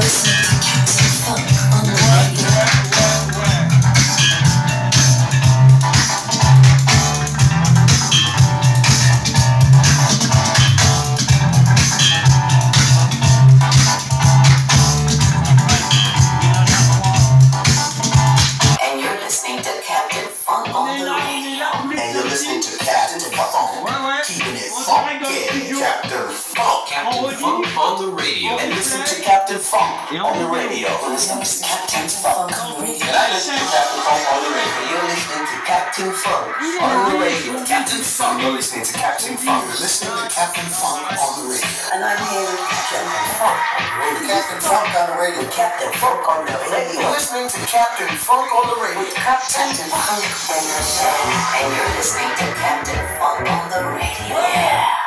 verse. Yeah, Captain Funk. Captain Funk on the radio. And listen to Captain Funk on the radio. Listen to Captain Funk on the radio. And I listen to Captain Funk on the radio. You're listening to Captain Funk on the radio. Captain Funk. You're listening to Captain Funk. You're listening to Captain Funk on the radio. And I'm here with Captain Funk on the radio. Captain Funk on the radio. Captain Funk on the radio. You're listening to Captain Funk on the radio. Captain Funk on the show. And you're listening to Captain Funk on the radio.